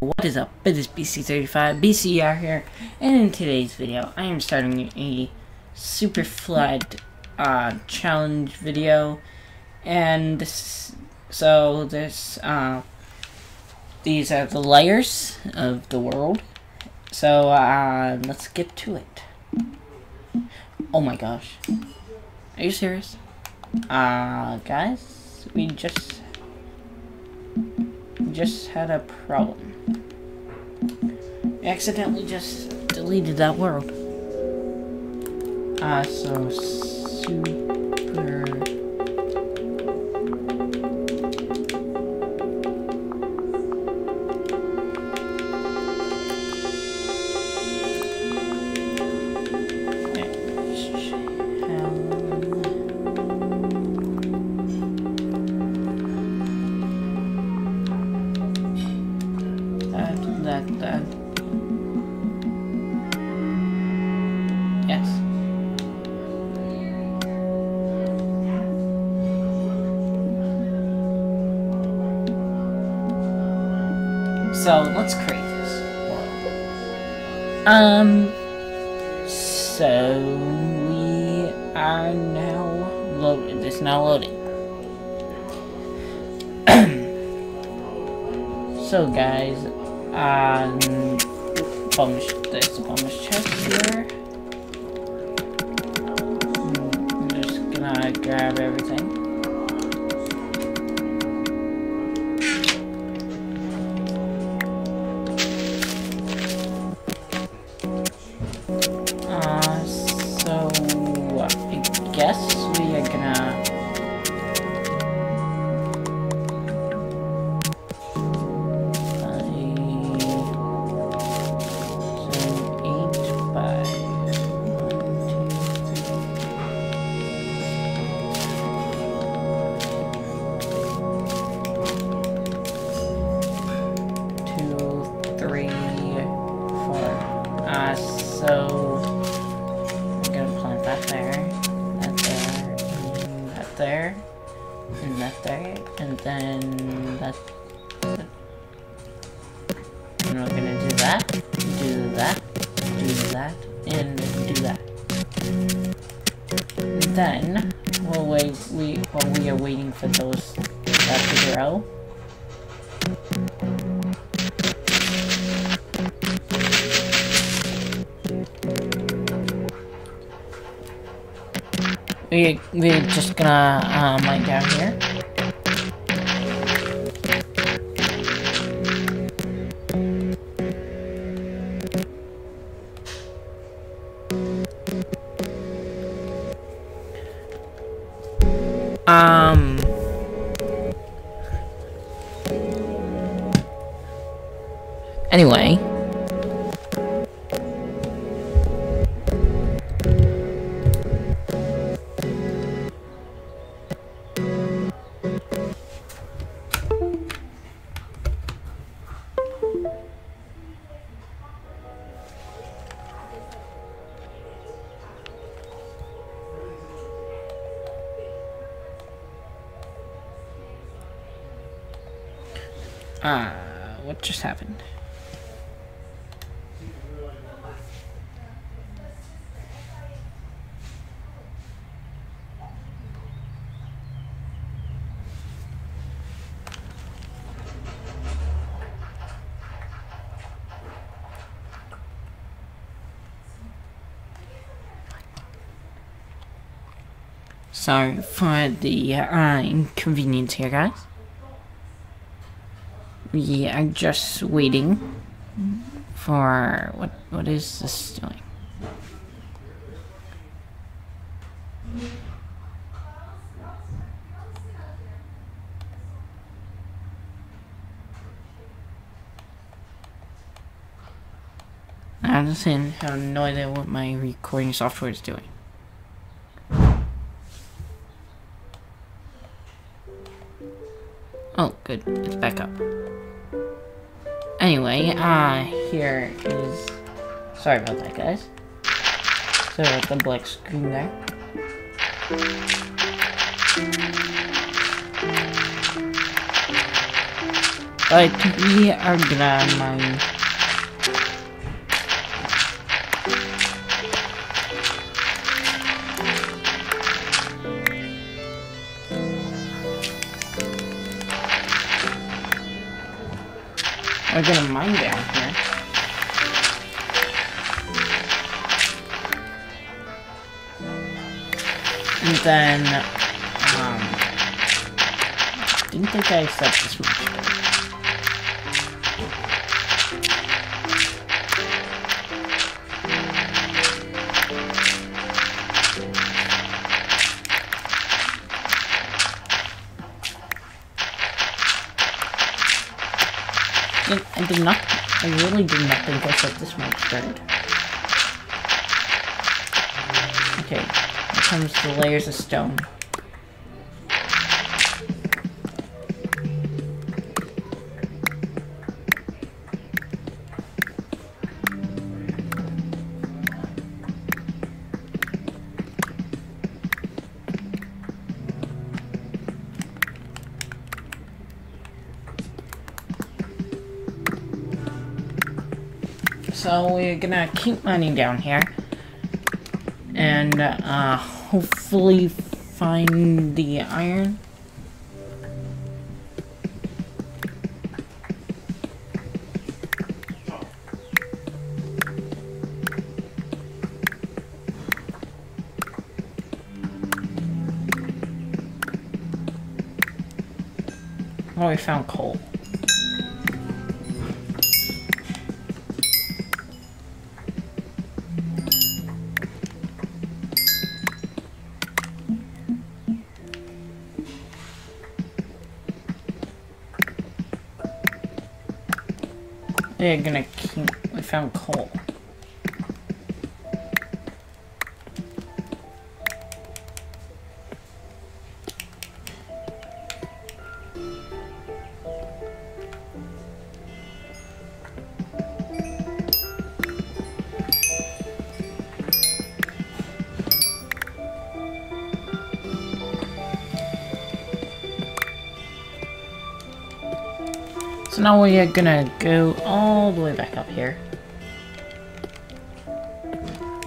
What is up? It is BC35, BCR here, and in today's video, I am starting a Superflat uh, challenge video, and this, so this, uh, these are the layers of the world, so uh, let's get to it. Oh my gosh. Are you serious? Uh, guys, we just, just had a problem. We accidentally just deleted that world. Ah, so super... that. Yes. So let's create this world. Um. So we are now loaded. It's now loading. so guys, um, bonus, a bonus chest here. I'm just gonna grab everything. Do that. Then we'll wait. We while we are waiting for those that to grow. We we're just gonna uh, mine down here. Um. Anyway. Ah, uh, what just happened? Sorry for the uh, inconvenience here, guys. We are just waiting for what what is this doing? I honestly have no idea what my recording software is doing. Oh, good. It's back up. Anyway, uh, here is... Sorry about that, guys. So, the black screen there. But we are gonna mine We're gonna mine down here. And then, um, didn't think I said this much. I did not, I really did not think I said this much dirt. Okay, here comes the layers of stone. So we're gonna keep mining down here. And uh, hopefully find the iron. Oh, we found coal. They're gonna keep. We found coal. Now we are gonna go all the way back up here.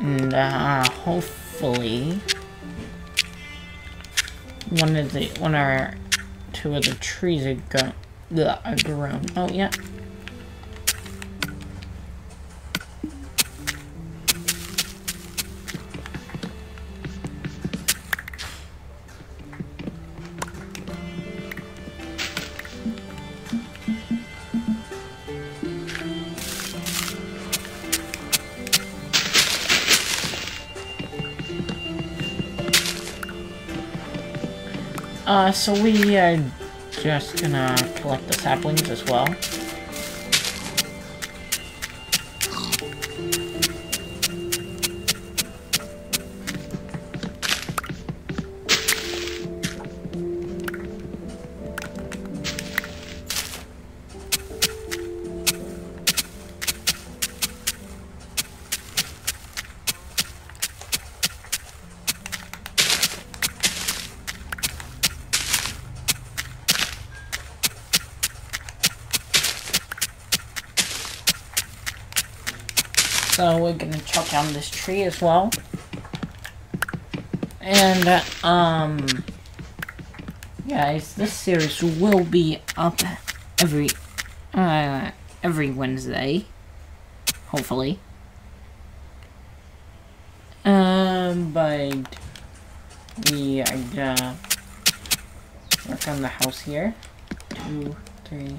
And uh, hopefully one of the one or two of the trees are, go are grown. Oh yeah. Uh, so we are just gonna collect the saplings as well. So we're gonna chop down this tree as well. And, um, guys, this series will be up every, uh, every Wednesday. Hopefully. Um, but we are gonna work on the house here. Two, three,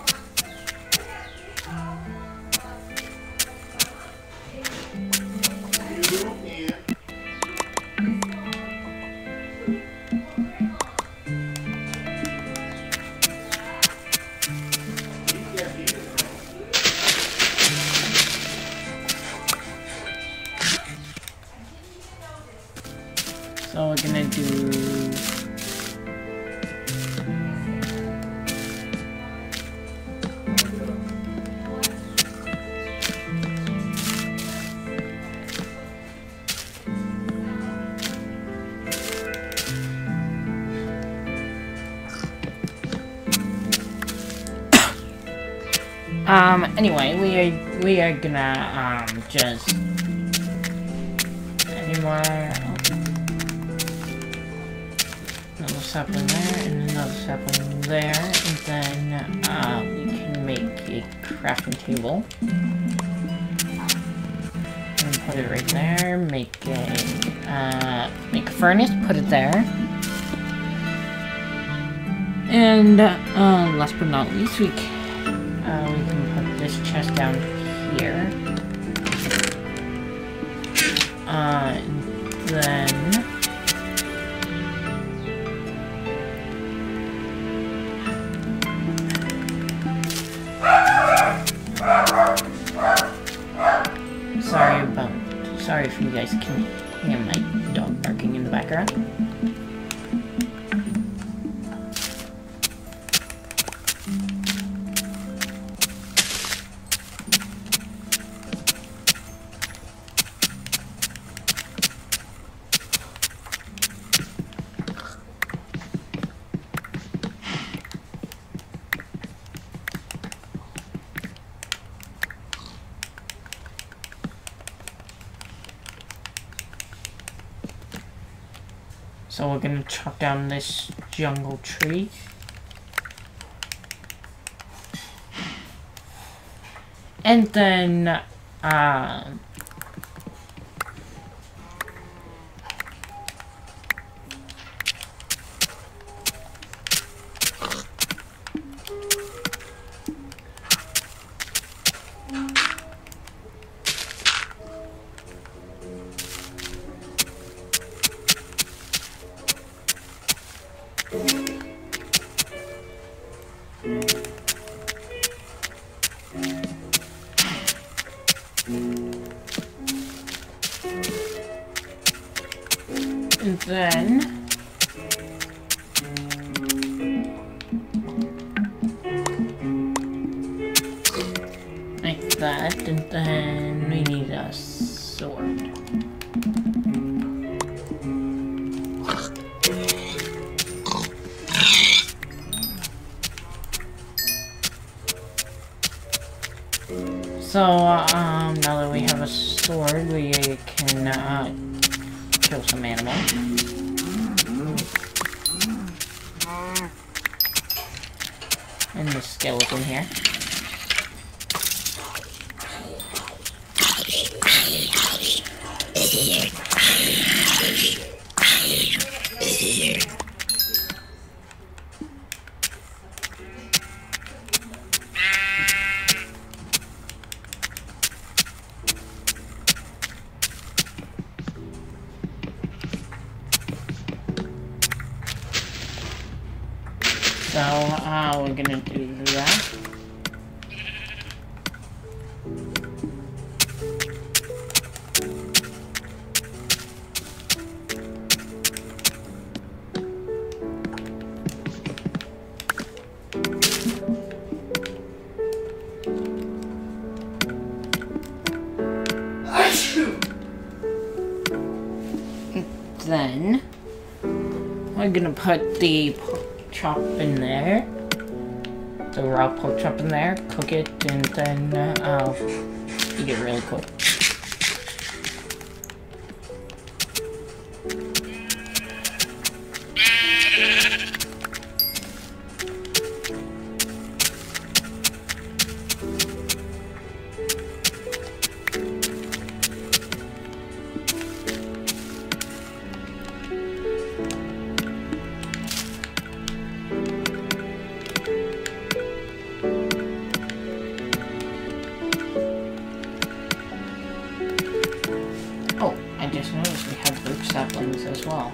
can I do? Um, anyway, we are, we are gonna, um, just... Anymore... Another sapling there, and another sapling there, and then, uh, we can make a crafting table. And put it right there, make a, uh, make a furnace, put it there. And, uh, last but not least, we can uh, we can put this chest down here. Uh, then... you guys can hear my dog barking in the background. So we're gonna chop down this jungle tree. And then, uh, like that, and then we need a sword. So, um, now that we have a sword, we can, uh, kill some animals. And the skeleton here. So, uh, we're gonna gonna put the pork chop in there. The raw pork chop in there, cook it, and then uh, I'll eat it really quick. Just noticed we have birch saplings as well.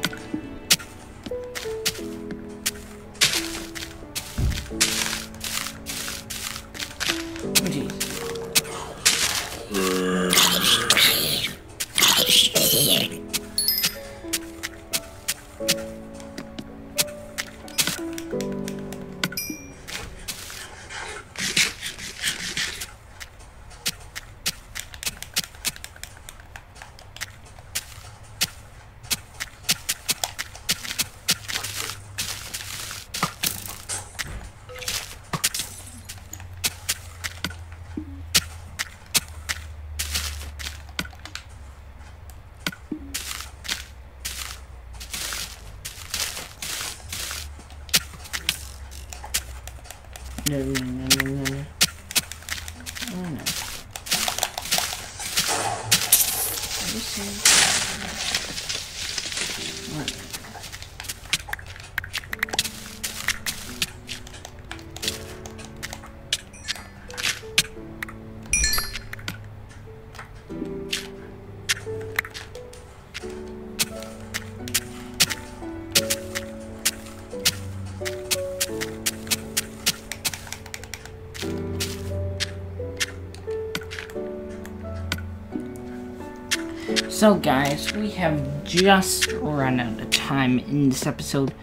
So, guys, we have just run out of time in this episode.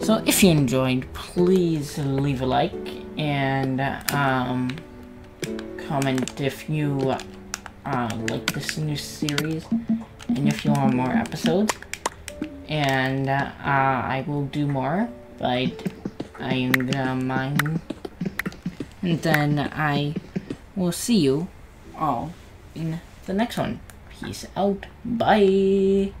So, if you enjoyed, please leave a like and um, comment if you uh, like this new series and if you want more episodes. And uh, I will do more, but I am gonna mine. And then I will see you all in the next one. Peace out. Bye.